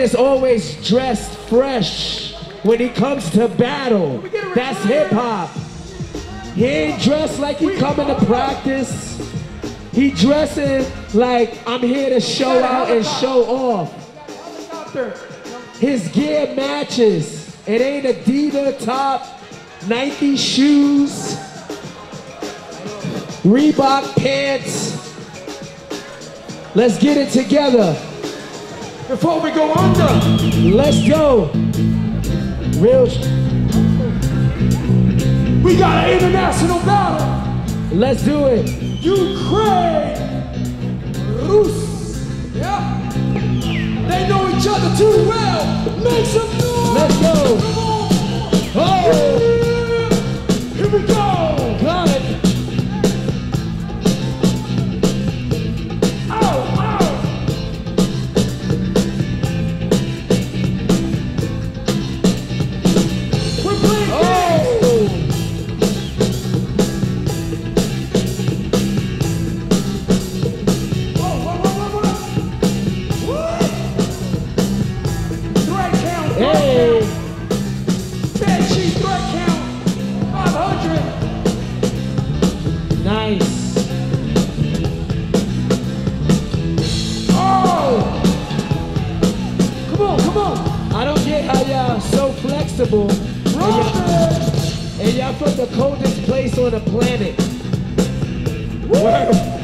is always dressed fresh when he comes to battle. That's hip hop. He ain't dressed like he coming to practice. He dressing like I'm here to show out and show off. His gear matches. It ain't Adidas top, Nike shoes, Reebok pants. Let's get it together. Before we go under, Let's go. Real. we got an international battle. Let's do it. Ukraine, Rus. Yeah. They know each other too well. Make some noise. Let's go. Come on. Oh, hey. Bad sheet threat count. 500. Nice. Oh! Come on, come on. I don't get how y'all so flexible. And y'all, Robin! and y'all from the coldest place on the planet. Word.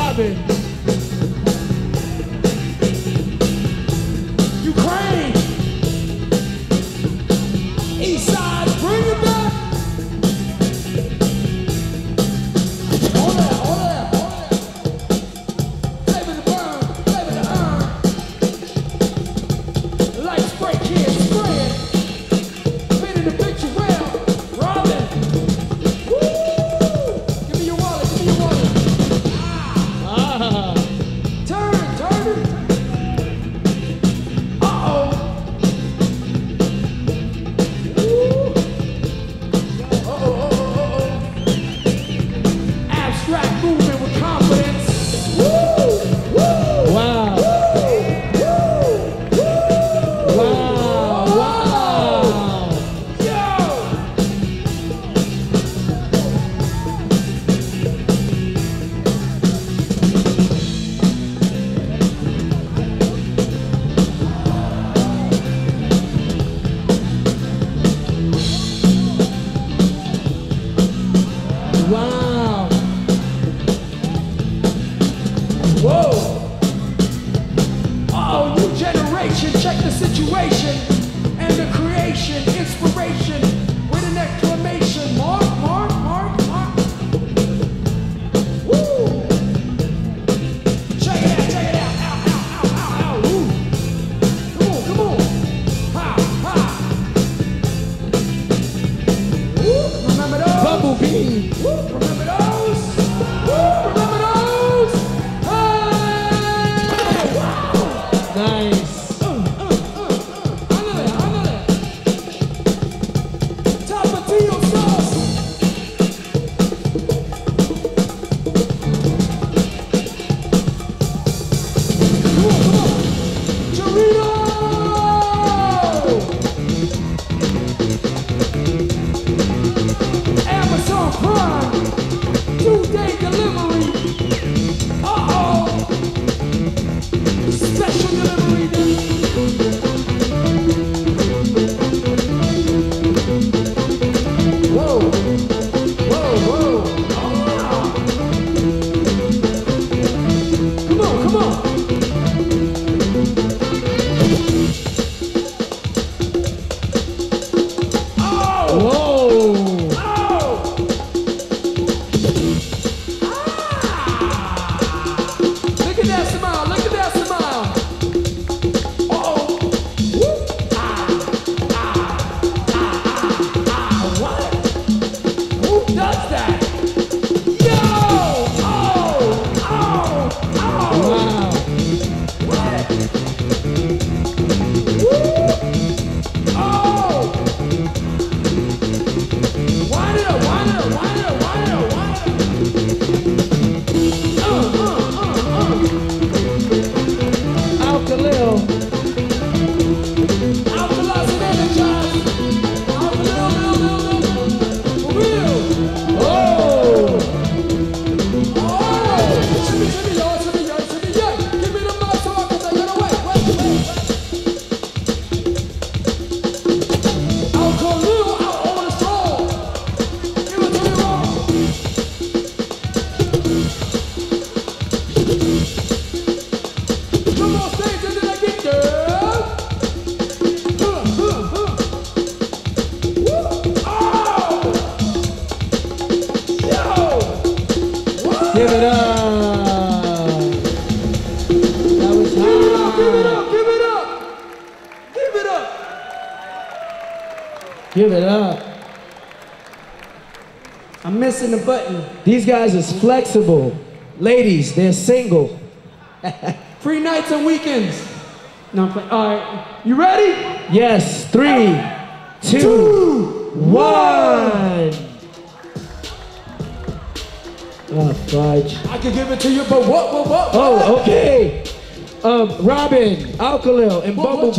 Robin. Whoa! Oh, new generation, check the situation and the creation, inspiration with an exclamation mark, mark, mark, mark. Woo! Check it out, check it out. Ow, ow, ow, ow, ow. Woo! Come on, come on. Ha, ha. Woo! Remember those? Bumblebee. Woo! Remember those? Give it up. That was high. Give it up, give it up, give it up. Give it up. I'm missing the button. These guys is flexible. Ladies, they're single. Free nights and weekends. No, I'm playing. All right. You ready? Yes. Three, two, two one. one. Oh, fudge. I can give it to you, but what, what, what? Oh, okay. Um, Robin, Alkolil, and What- what Bumblebee.